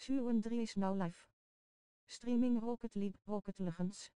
Suwon 3 is now live. Streaming Rocket League Rocket Legends.